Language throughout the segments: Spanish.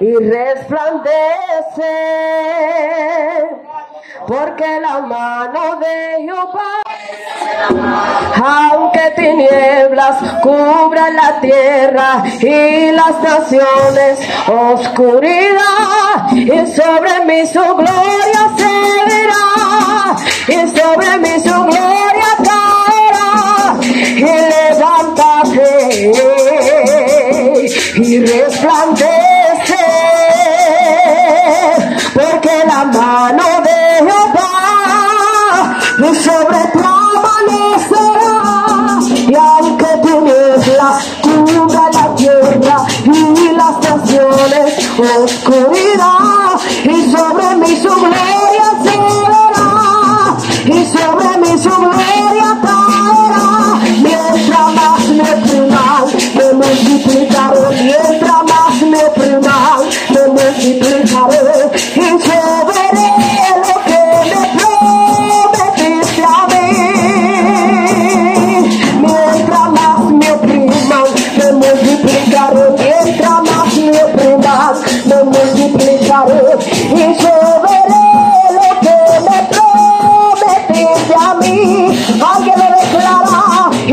y resplandece porque la mano de Jehová, aunque tinieblas cubran la tierra y las naciones, oscuridad, y sobre mí su gloria se verá, y sobre mí su gloria caerá, y levántate y resplandece. oscuridad y sobre mí sublime. escucharé y yo veré lo que me prometiste a mí. Alguien me declara y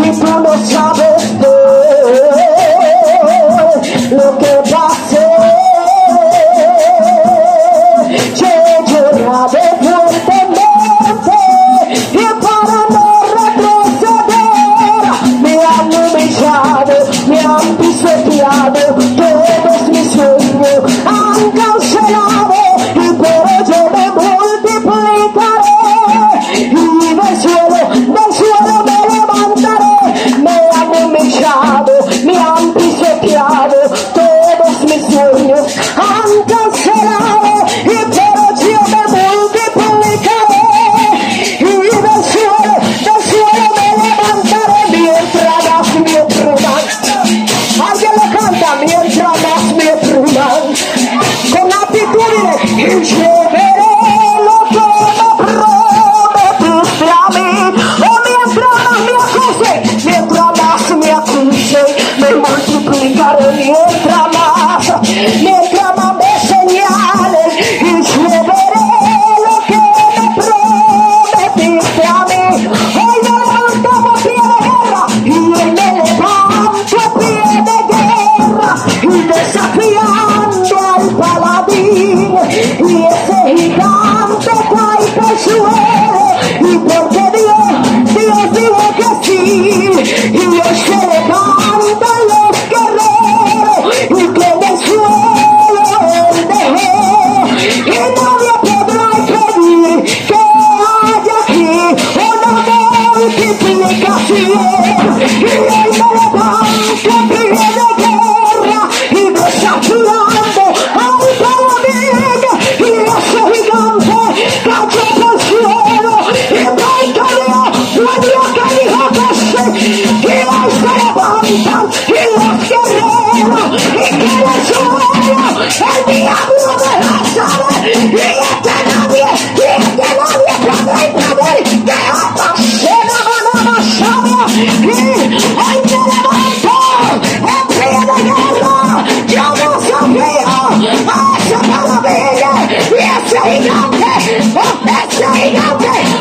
It's ain't okay. It's ain't okay.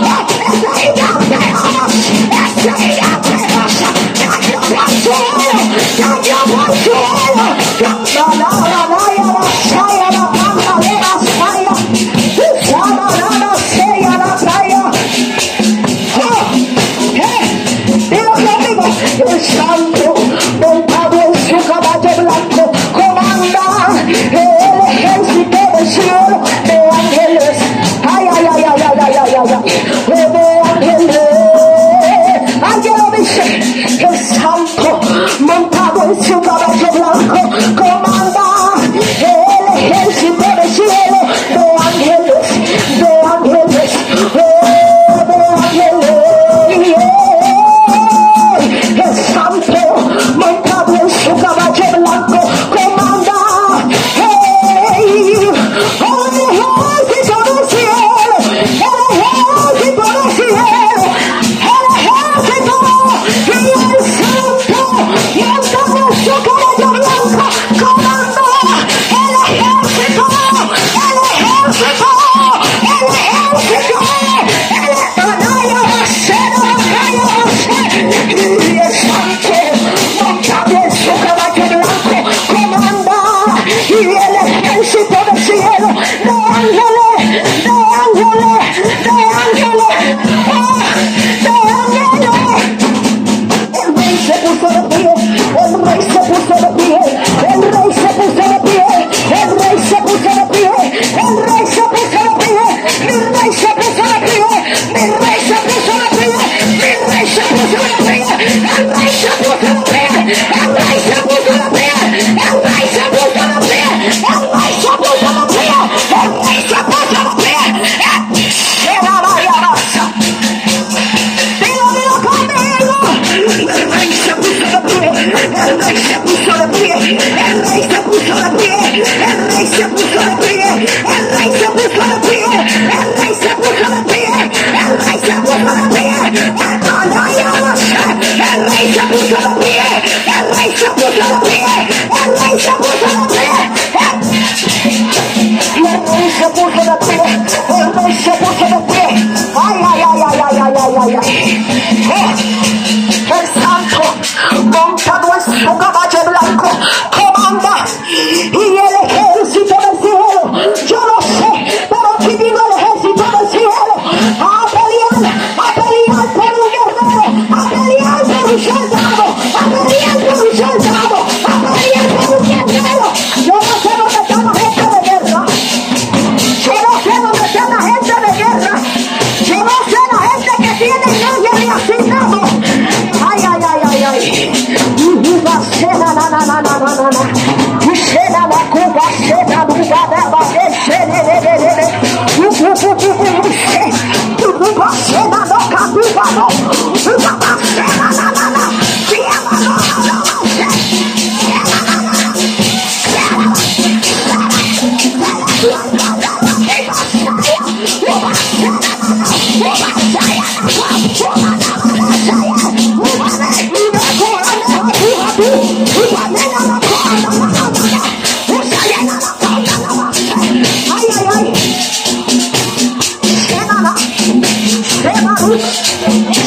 Thank you.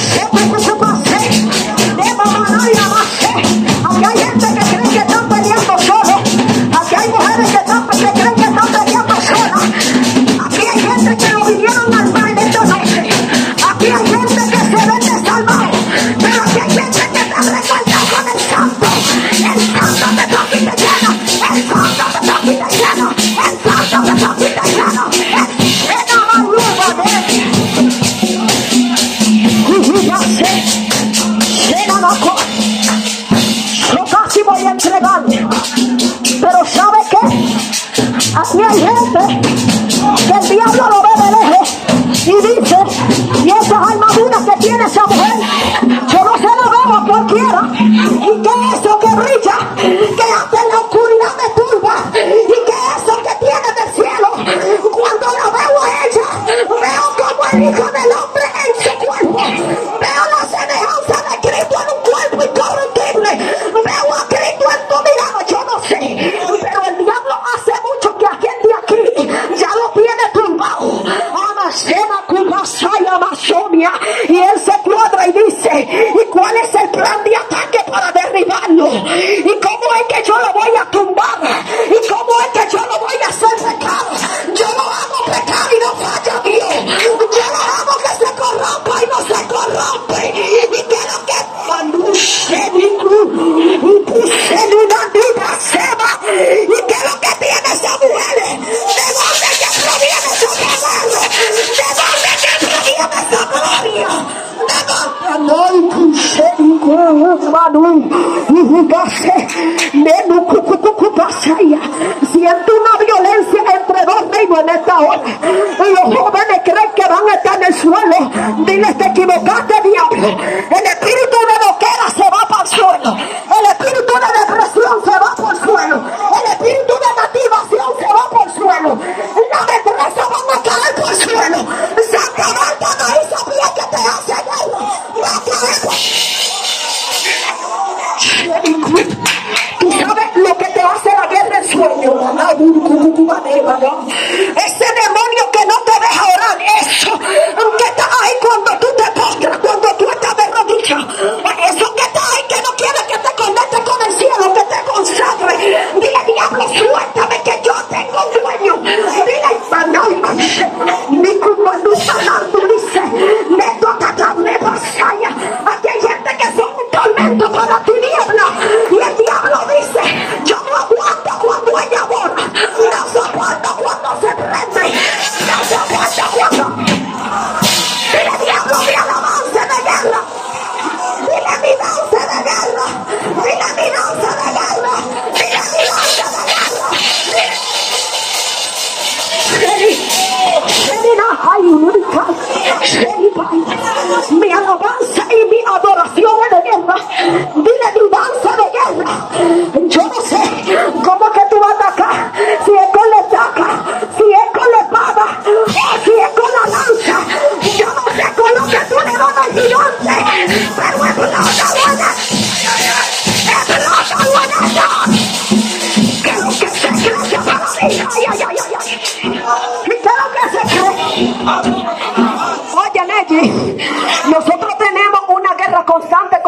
Y él se cuadra y dice, ¿y cuál es el plan de ataque para derribarlo? ¿Y cómo es que yo lo voy a tumbar?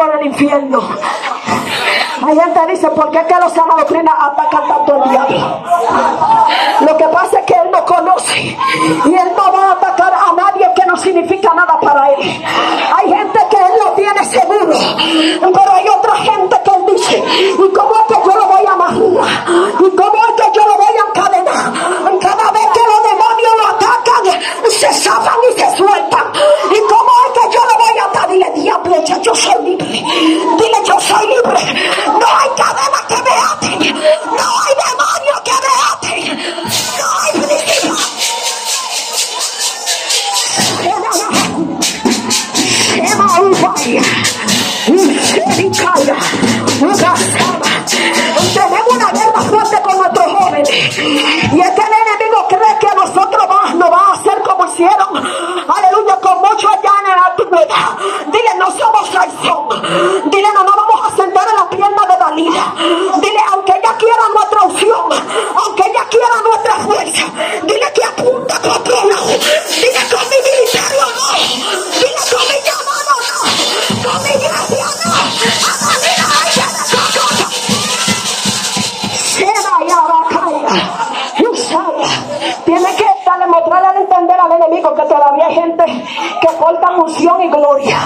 para el infierno. Allá te dice, porque es que los sana doctrina atacan tanto el diablo. Lo que pasa es que él no conoce y él no va a atacar a nadie que no significa nada para él. Tiene que demostrarle al entender al enemigo que todavía hay gente que porta unción y gloria.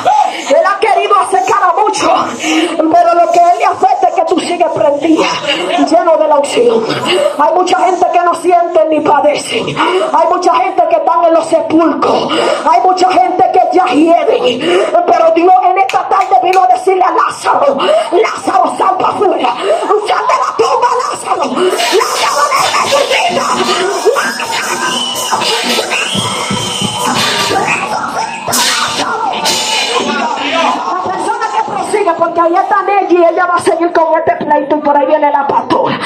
Él ha querido acercar a muchos, pero lo que él le afecta es que tú sigues prendida, lleno de la unción. Hay mucha gente que no siente ni padece. Hay mucha gente que están en los sepulcros. Hay mucha gente que ya hieden, pero Dios tarde vino a decirle a Lázaro, Lázaro, salta fuera, ya te la tumba, Lázaro, Lázaro, resucita, La persona que prosigue, porque ahí está Nelly, ella va a seguir con este pleito y por ahí viene la pastora.